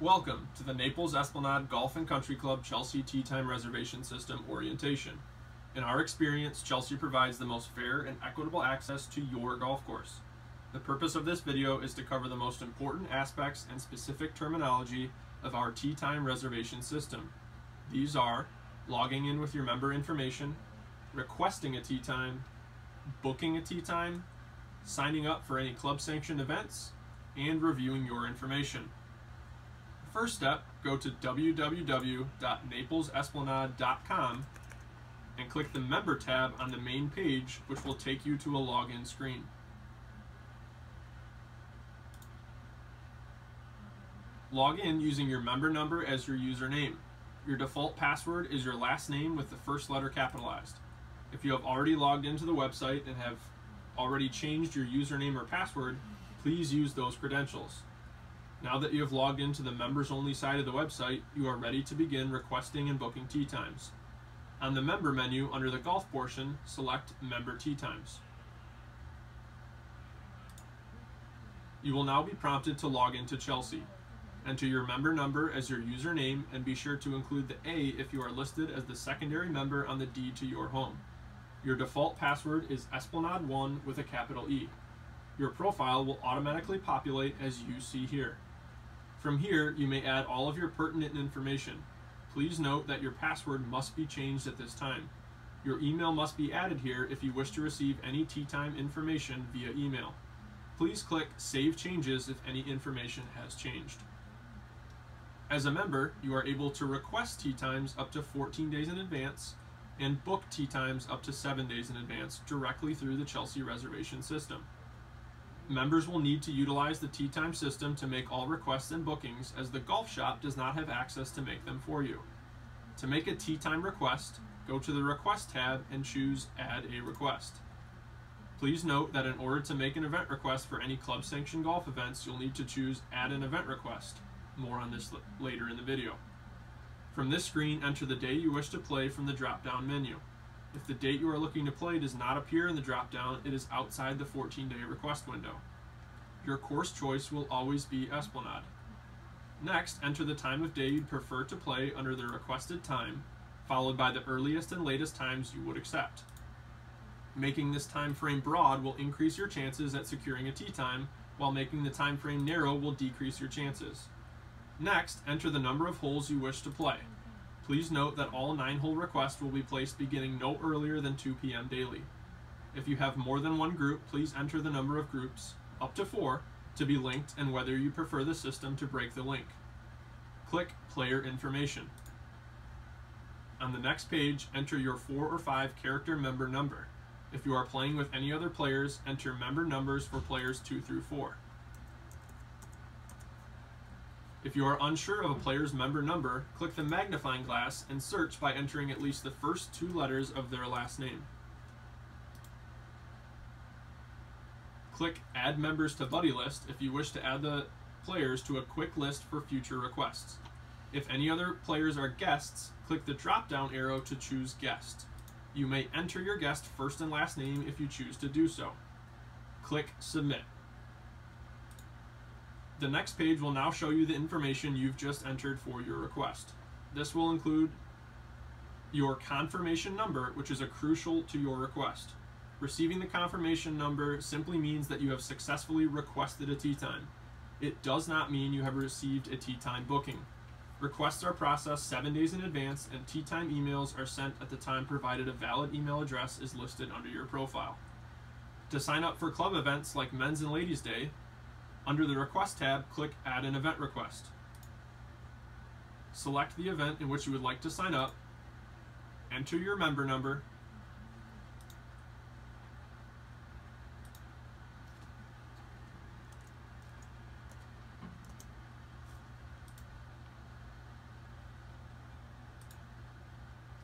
Welcome to the Naples Esplanade Golf and Country Club Chelsea Tee Time Reservation System orientation. In our experience, Chelsea provides the most fair and equitable access to your golf course. The purpose of this video is to cover the most important aspects and specific terminology of our Tee Time Reservation System. These are logging in with your member information, requesting a tee time, booking a tee time, signing up for any club sanctioned events, and reviewing your information. First step, go to www.naplesesplanade.com and click the Member tab on the main page, which will take you to a login screen. Log in using your member number as your username. Your default password is your last name with the first letter capitalized. If you have already logged into the website and have already changed your username or password, please use those credentials. Now that you have logged into the members only side of the website, you are ready to begin requesting and booking tee times. On the member menu under the golf portion, select member tee times. You will now be prompted to log into Chelsea. Enter your member number as your username and be sure to include the A if you are listed as the secondary member on the deed to your home. Your default password is Esplanade1 with a capital E. Your profile will automatically populate as you see here. From here, you may add all of your pertinent information. Please note that your password must be changed at this time. Your email must be added here if you wish to receive any tee time information via email. Please click Save Changes if any information has changed. As a member, you are able to request tee times up to 14 days in advance and book tee times up to 7 days in advance directly through the Chelsea reservation system. Members will need to utilize the tee time system to make all requests and bookings as the golf shop does not have access to make them for you. To make a tee time request, go to the Request tab and choose Add a Request. Please note that in order to make an event request for any club sanctioned golf events, you'll need to choose Add an Event Request. More on this later in the video. From this screen, enter the day you wish to play from the drop-down menu. If the date you are looking to play does not appear in the drop-down, it is outside the 14-day request window. Your course choice will always be Esplanade. Next, enter the time of day you'd prefer to play under the requested time, followed by the earliest and latest times you would accept. Making this time frame broad will increase your chances at securing a tee time, while making the time frame narrow will decrease your chances. Next, enter the number of holes you wish to play. Please note that all 9-hole requests will be placed beginning no earlier than 2 p.m. daily. If you have more than one group, please enter the number of groups, up to 4, to be linked and whether you prefer the system to break the link. Click Player Information. On the next page, enter your 4 or 5 character member number. If you are playing with any other players, enter member numbers for players 2 through 4. If you are unsure of a player's member number, click the magnifying glass and search by entering at least the first two letters of their last name. Click Add Members to Buddy List if you wish to add the players to a quick list for future requests. If any other players are guests, click the drop-down arrow to choose Guest. You may enter your guest first and last name if you choose to do so. Click Submit. The next page will now show you the information you've just entered for your request. This will include your confirmation number, which is a crucial to your request. Receiving the confirmation number simply means that you have successfully requested a tee time. It does not mean you have received a tee time booking. Requests are processed seven days in advance, and tee time emails are sent at the time provided a valid email address is listed under your profile. To sign up for club events like Men's and Ladies' Day, under the Request tab, click Add an Event Request. Select the event in which you would like to sign up, enter your member number,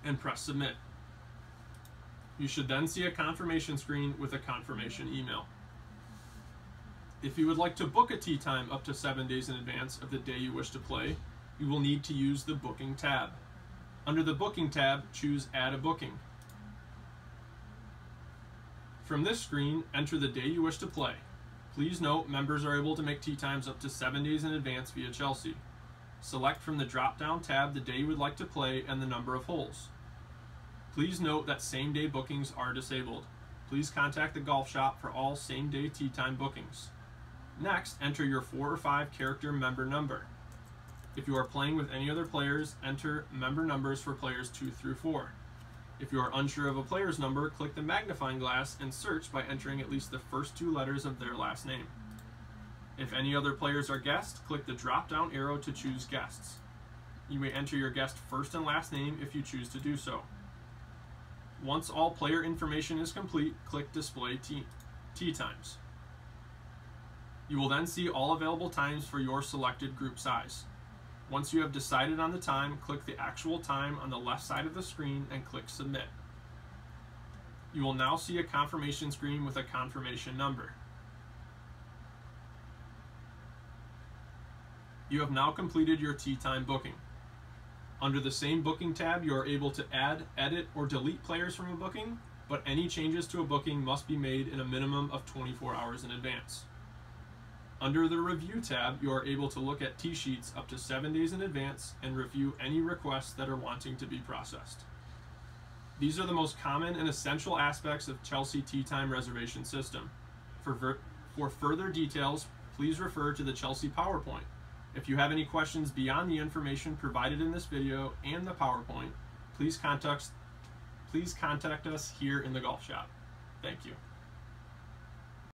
and press Submit. You should then see a confirmation screen with a confirmation email. If you would like to book a tee time up to seven days in advance of the day you wish to play, you will need to use the Booking tab. Under the Booking tab, choose Add a Booking. From this screen, enter the day you wish to play. Please note, members are able to make tee times up to seven days in advance via Chelsea. Select from the drop down tab the day you would like to play and the number of holes. Please note that same day bookings are disabled. Please contact the golf shop for all same day tee time bookings. Next, enter your 4 or 5 character member number. If you are playing with any other players, enter member numbers for players 2 through 4. If you are unsure of a player's number, click the magnifying glass and search by entering at least the first two letters of their last name. If any other players are guests, click the drop down arrow to choose guests. You may enter your guest first and last name if you choose to do so. Once all player information is complete, click Display Tee, tee Times. You will then see all available times for your selected group size. Once you have decided on the time, click the actual time on the left side of the screen and click Submit. You will now see a confirmation screen with a confirmation number. You have now completed your tee time booking. Under the same booking tab, you are able to add, edit, or delete players from a booking, but any changes to a booking must be made in a minimum of 24 hours in advance. Under the Review tab, you are able to look at tee sheets up to seven days in advance and review any requests that are wanting to be processed. These are the most common and essential aspects of Chelsea Tee Time reservation system. For, for further details, please refer to the Chelsea PowerPoint. If you have any questions beyond the information provided in this video and the PowerPoint, please contact, please contact us here in the golf shop. Thank you.